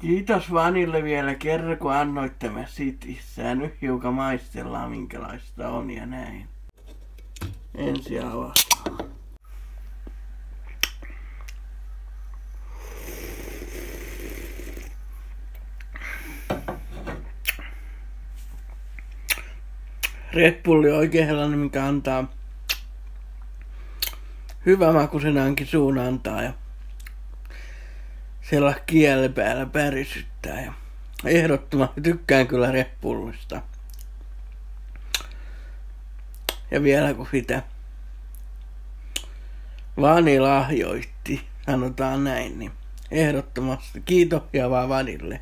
Kiitos Vanille vielä kerran, kun annoitte me sitissä. Nyt hiukan maistellaan, minkälaista on ja näin. Ensi avataan. Red Bulli oikein sellainen, mikä antaa hyvä makuisenaankin suun antaa ja siellä kielen päällä pärisyttää. Ja ehdottomasti tykkään kyllä reppullista. Ja vielä kun sitä Vani lahjoitti, sanotaan näin, niin ehdottomasti kiitos ja vaan Vanille.